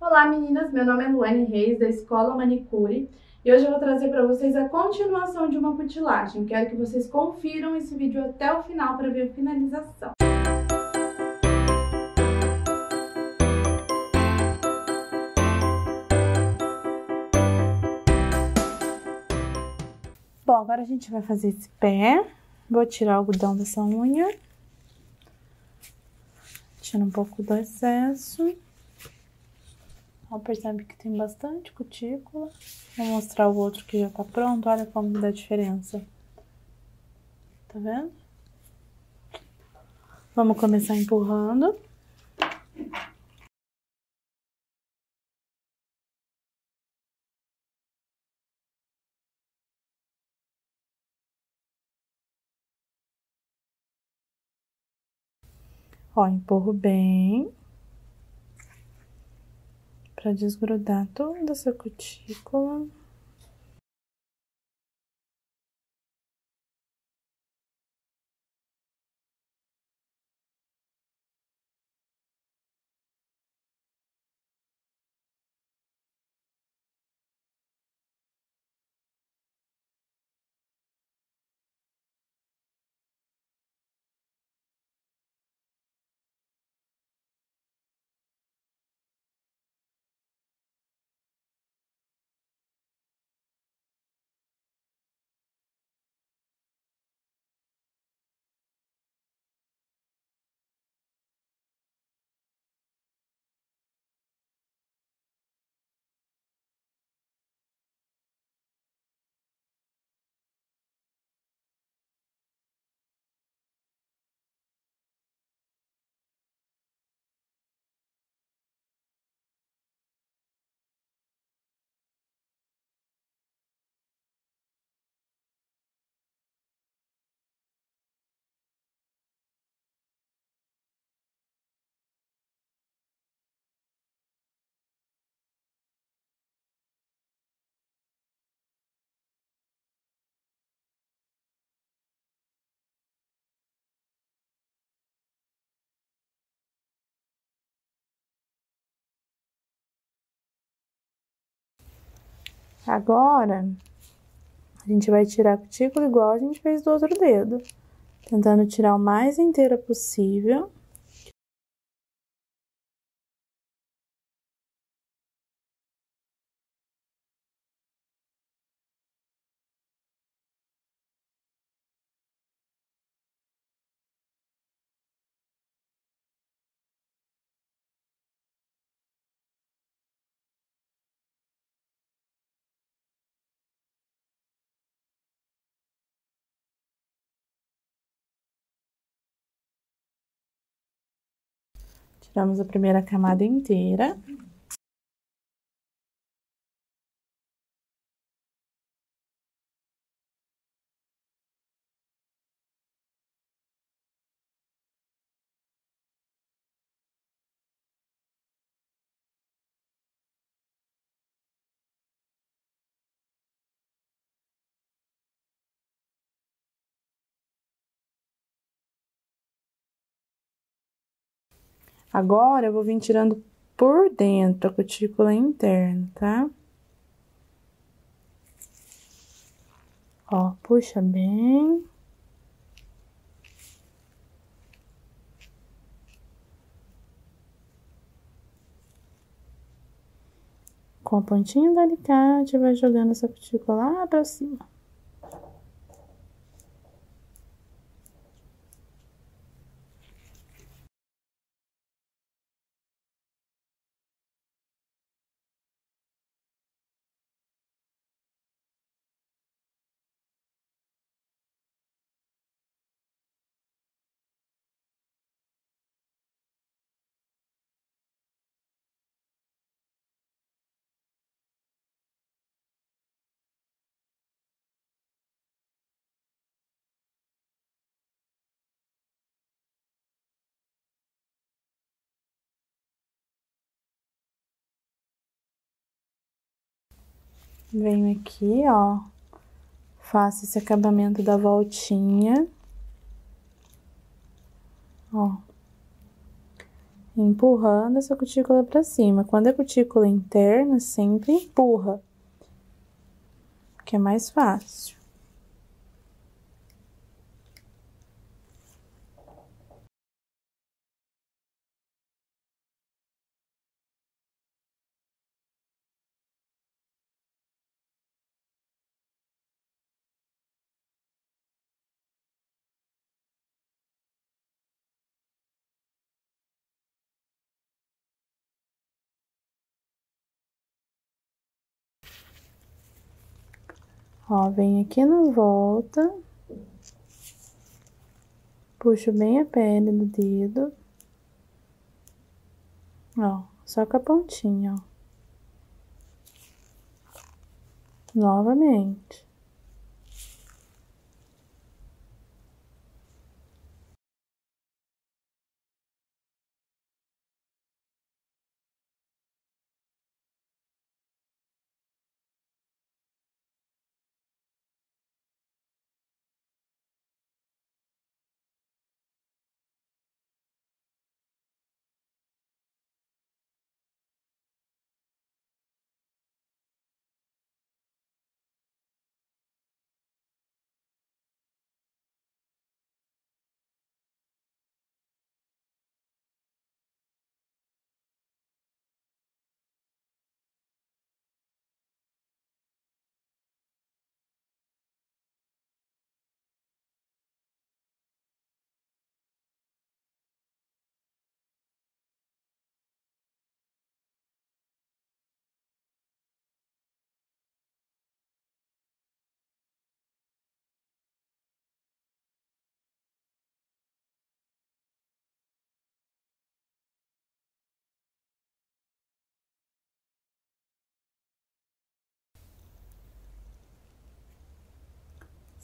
Olá meninas, meu nome é Luane Reis, da Escola Manicure, e hoje eu vou trazer para vocês a continuação de uma cutilagem. Quero que vocês confiram esse vídeo até o final para ver a finalização. Bom, agora a gente vai fazer esse pé. Vou tirar o algodão dessa unha. Tira um pouco do excesso. Ó, percebe que tem bastante cutícula. Vou mostrar o outro que já tá pronto. Olha como dá diferença. Tá vendo? Vamos começar empurrando. Ó, empurro bem para desgrudar toda essa cutícula. Agora, a gente vai tirar a cutícula igual a gente fez do outro dedo. Tentando tirar o mais inteira possível. Tiramos a primeira camada inteira. Agora, eu vou vir tirando por dentro a cutícula interna, tá? Ó, puxa bem. Com a pontinha do alicate, vai jogando essa cutícula lá pra cima. Venho aqui, ó, faço esse acabamento da voltinha. Ó. empurrando essa cutícula para cima. Quando é cutícula interna, sempre empurra, que é mais fácil. Ó, vem aqui na volta. Puxo bem a pele do dedo. Ó, só com a pontinha, ó. Novamente.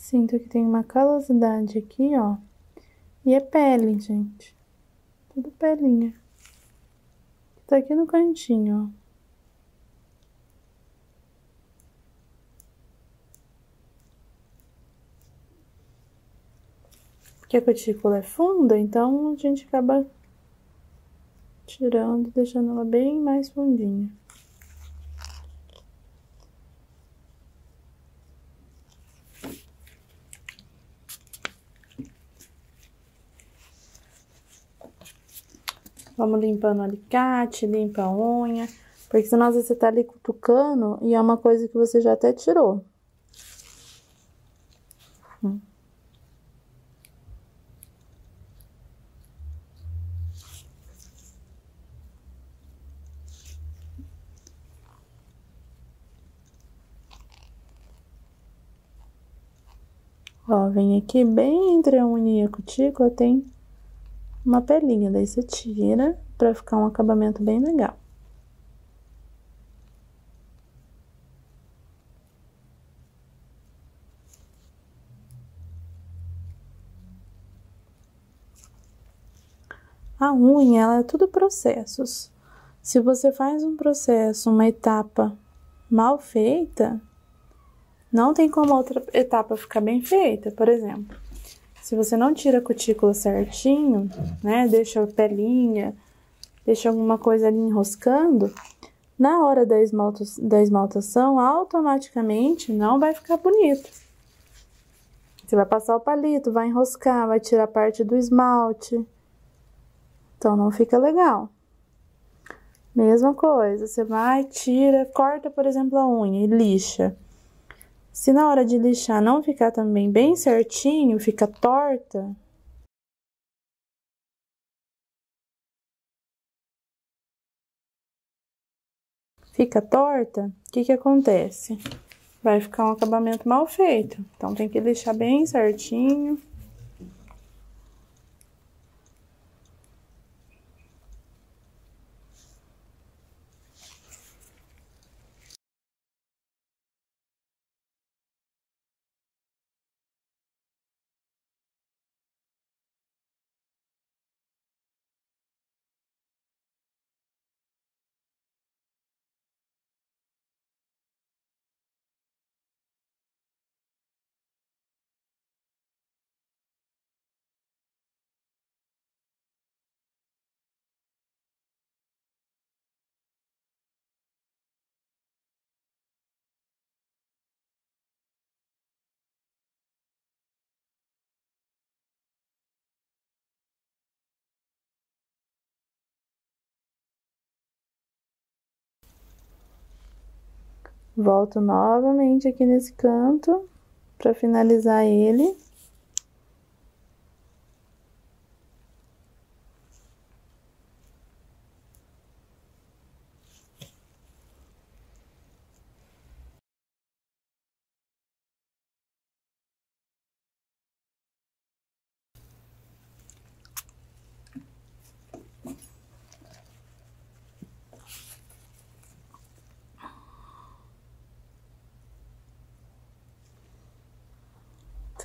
Sinto que tem uma calosidade aqui, ó. E é pele, gente. Tudo pelinha. Tá aqui no cantinho, ó. Porque a cutícula é funda, então a gente acaba tirando, deixando ela bem mais fundinha. Vamos limpando o alicate, limpa a unha. Porque senão às vezes você tá ali cutucando e é uma coisa que você já até tirou. Ó, vem aqui bem entre a unha e a cutícula, tem uma pelinha, daí você tira pra ficar um acabamento bem legal. A unha, ela é tudo processos. Se você faz um processo, uma etapa mal feita, não tem como outra etapa ficar bem feita. Por exemplo, se você não tira a cutícula certinho, né, deixa a pelinha, deixa alguma coisa ali enroscando, na hora da, esmalta, da esmaltação, automaticamente não vai ficar bonito. Você vai passar o palito, vai enroscar, vai tirar parte do esmalte. Então, não fica legal. Mesma coisa, você vai, tira, corta, por exemplo, a unha e lixa. Se na hora de lixar não ficar também bem certinho, fica torta, fica torta, o que que acontece? Vai ficar um acabamento mal feito. Então, tem que lixar bem certinho. Volto novamente aqui nesse canto para finalizar ele.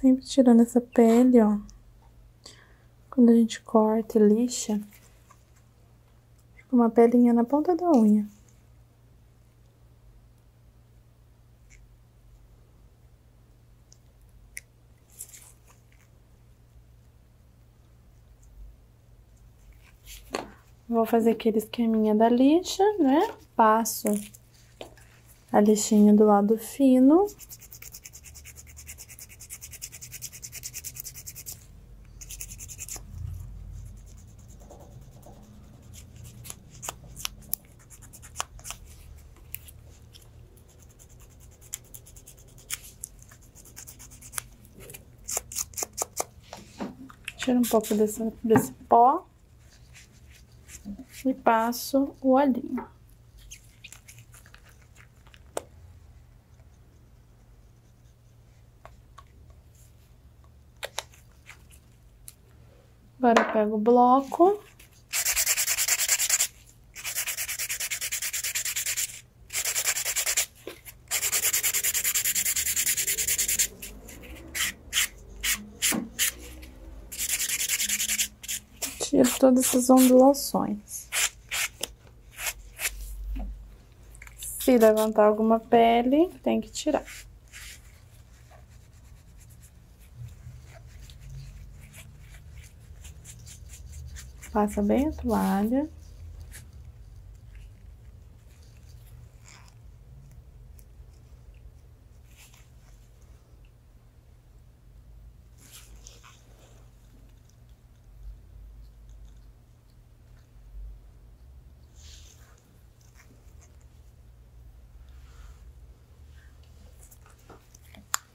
Sempre tirando essa pele, ó. Quando a gente corta e lixa, fica uma pelinha na ponta da unha. Vou fazer aquele esqueminha da lixa, né? Passo a lixinha do lado fino. Tiro um pouco desse, desse pó e passo o olhinho. Agora eu pego o bloco. Tiro todas essas ondulações. Se levantar alguma pele, tem que tirar. Passa bem a toalha.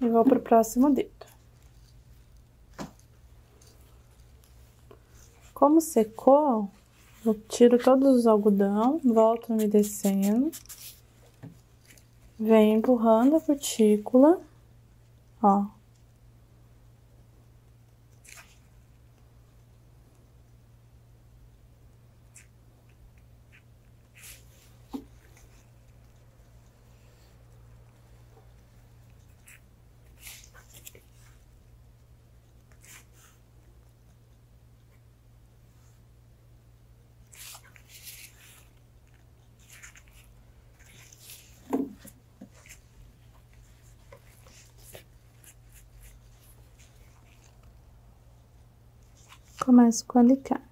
E vou pro próximo dedo. Como secou, eu tiro todos os algodão, volto umedecendo. Venho empurrando a cutícula, ó. Começo com alicate.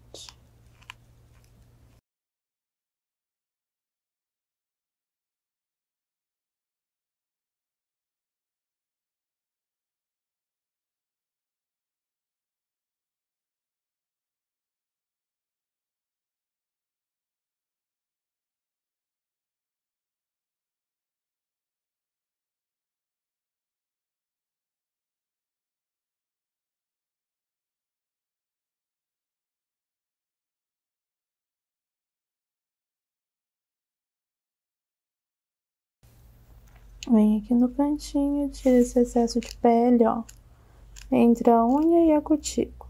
Vem aqui no cantinho, tira esse excesso de pele, ó, entre a unha e a cutícula.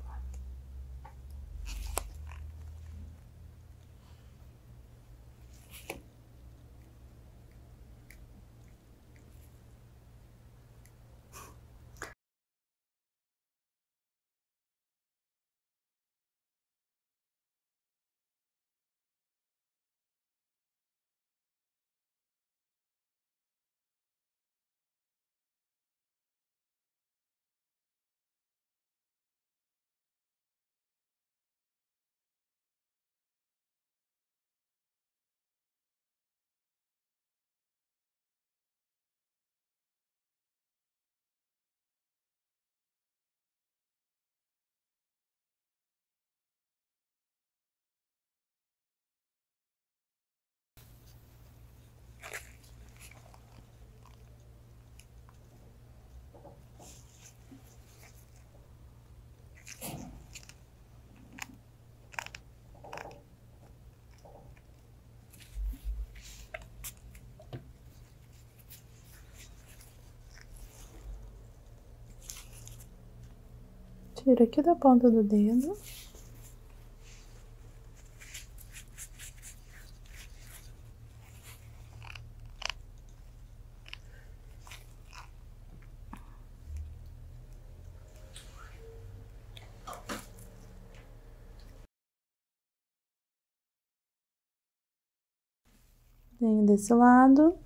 Tira aqui da ponta do dedo. Venho desse lado.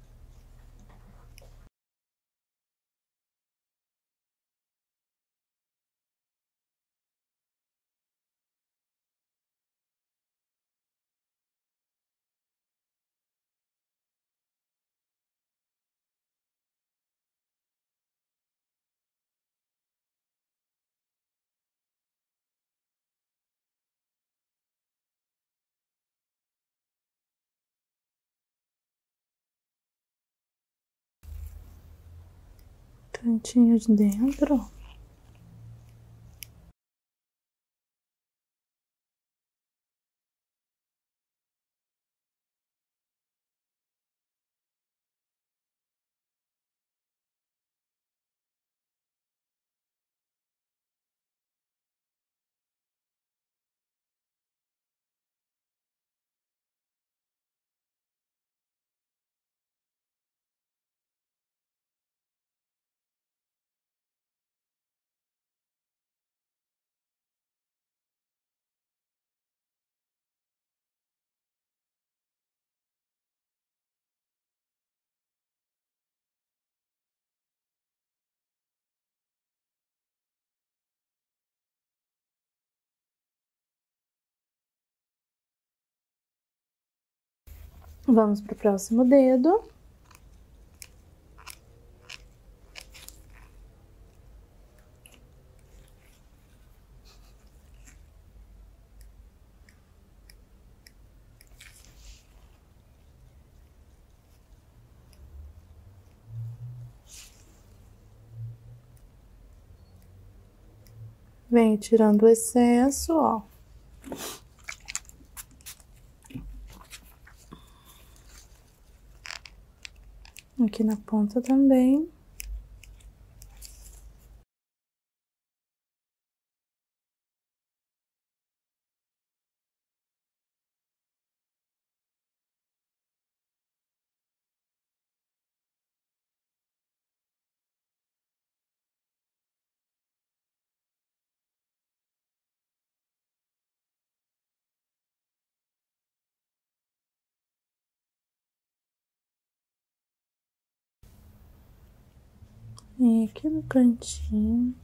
Cantinho de dentro. Vamos para o próximo dedo. Venho tirando o excesso, ó. Aqui na ponta também. E aqui no cantinho.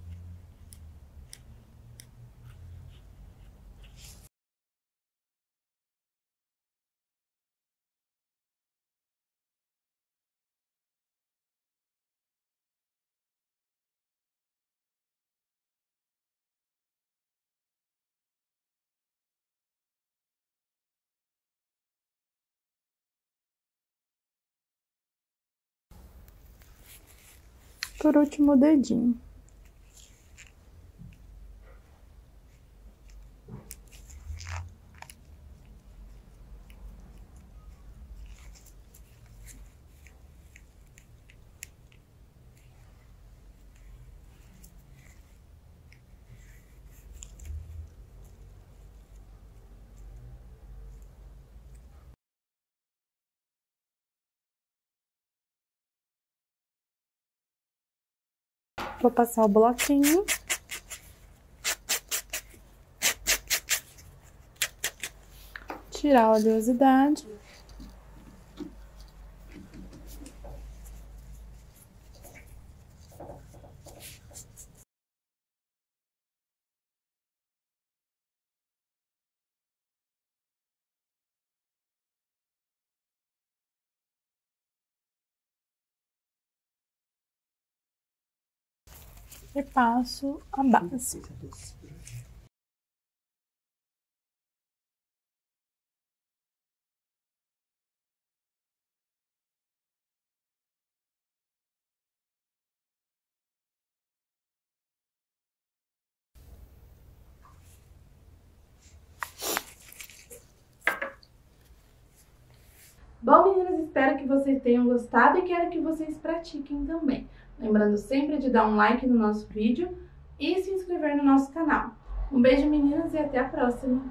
Por último dedinho. Vou passar o bloquinho. Tirar a oleosidade. E passo a base. Bom, meninas, espero que vocês tenham gostado e quero que vocês pratiquem também. Lembrando sempre de dar um like no nosso vídeo e se inscrever no nosso canal. Um beijo, meninas, e até a próxima!